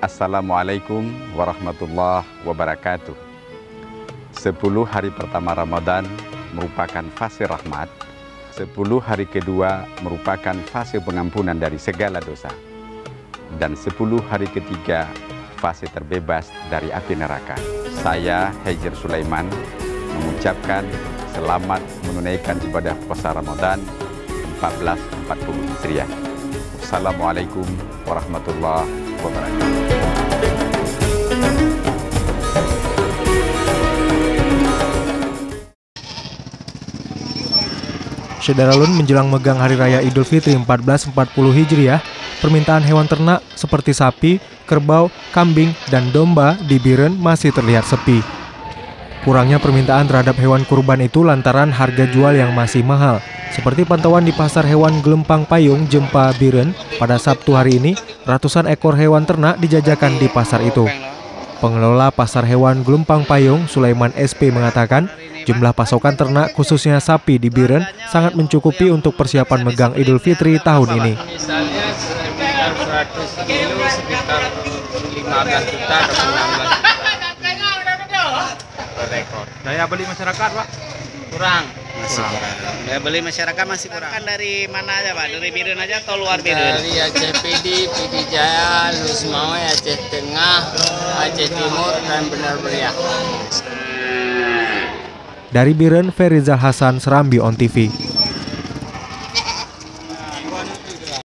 Assalamualaikum warahmatullahi wabarakatuh. Sepuluh hari pertama Ramadan merupakan fase rahmat. Sepuluh hari kedua merupakan fase pengampunan dari segala dosa. Dan sepuluh hari ketiga fase terbebas dari api neraka. Saya Hejir Sulaiman mengucapkan selamat menunaikan ibadah puasa Ramadan 1440 Hijriah. Assalamualaikum warahmatullahi wabarakatuh. Syederalun menjelang megang Hari Raya Idul Fitri 1440 Hijriah, permintaan hewan ternak seperti sapi, kerbau, kambing, dan domba di Biren masih terlihat sepi. Kurangnya permintaan terhadap hewan kurban itu lantaran harga jual yang masih mahal. Seperti pantauan di pasar hewan Gelempang Payung, Jempa, Biren, pada Sabtu hari ini, ratusan ekor hewan ternak dijajakan di pasar itu. Pengelola pasar hewan Gelempang Payung, Sulaiman SP mengatakan, jumlah pasokan ternak khususnya sapi di Biren sangat mencukupi untuk persiapan megang Idul Fitri tahun ini. Misalnya sekitar 100 kilo sekitar 15 juta atau 16 juta per ekor. Daya beli masyarakat, Pak? Kurang. Masih kurang. Daya beli masyarakat masih kurang. Kan dari mana aja Pak? Dari Biren aja atau luar Biren? Dari Aceh PD, PD Jaya, Lusmawe, Aceh Tengah, Aceh Timur, dan Benar Meriah. Dari Biren, Ferizal Hasan, Serambi On TV.